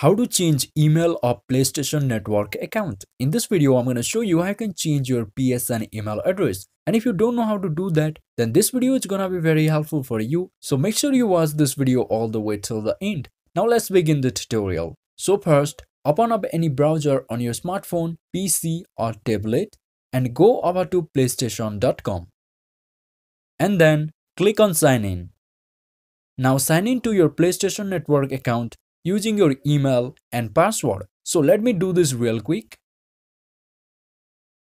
How to change email or PlayStation Network account. In this video, I'm going to show you how you can change your PSN email address. And if you don't know how to do that, then this video is going to be very helpful for you. So make sure you watch this video all the way till the end. Now let's begin the tutorial. So first, open up any browser on your smartphone, PC or tablet and go over to playstation.com. And then click on sign in. Now sign in to your PlayStation Network account using your email and password. So let me do this real quick.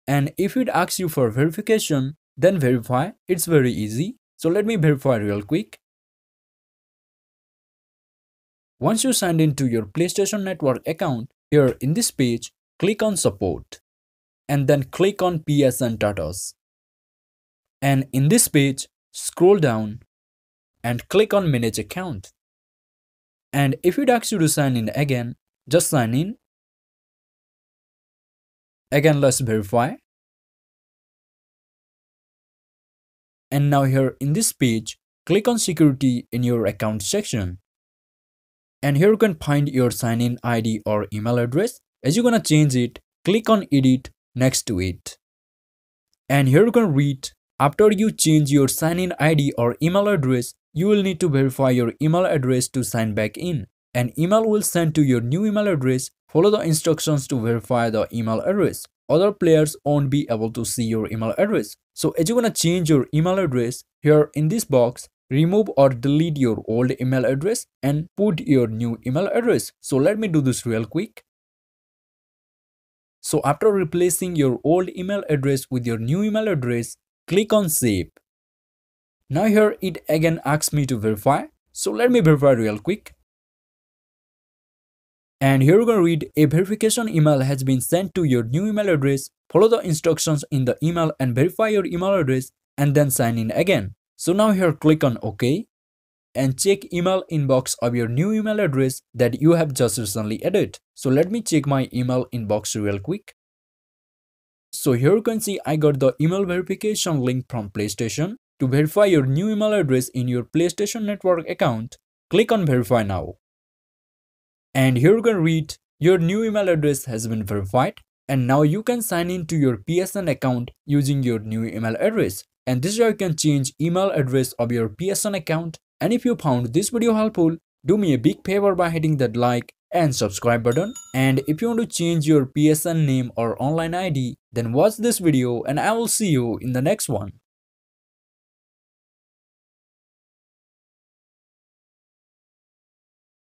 And if it asks you for verification, then verify. It's very easy. So let me verify real quick. Once you signed into your PlayStation Network account, here in this page, click on support and then click on PSN status. And in this page, scroll down and click on manage account. And if it asks you to sign in again, just sign in. Again, let's verify. And now here in this page, click on security in your account section. And here you can find your sign in ID or email address. As you're gonna change it, click on edit next to it. And here you can read after you change your sign in ID or email address, you will need to verify your email address to sign back in. An email will send to your new email address. Follow the instructions to verify the email address. Other players won't be able to see your email address. So as you're gonna change your email address, here in this box, remove or delete your old email address and put your new email address. So let me do this real quick. So after replacing your old email address with your new email address, click on save. Now here it again asks me to verify. So let me verify real quick. And here going to read a verification email has been sent to your new email address. Follow the instructions in the email and verify your email address and then sign in again. So now here click on OK and check email inbox of your new email address that you have just recently added. So let me check my email inbox real quick. So here you can see I got the email verification link from PlayStation. To verify your new email address in your PlayStation Network account, click on verify now. And here you can read your new email address has been verified and now you can sign in to your PSN account using your new email address. And this is how you can change email address of your PSN account. And if you found this video helpful, do me a big favor by hitting that like and subscribe button. And if you want to change your PSN name or online ID, then watch this video and I will see you in the next one.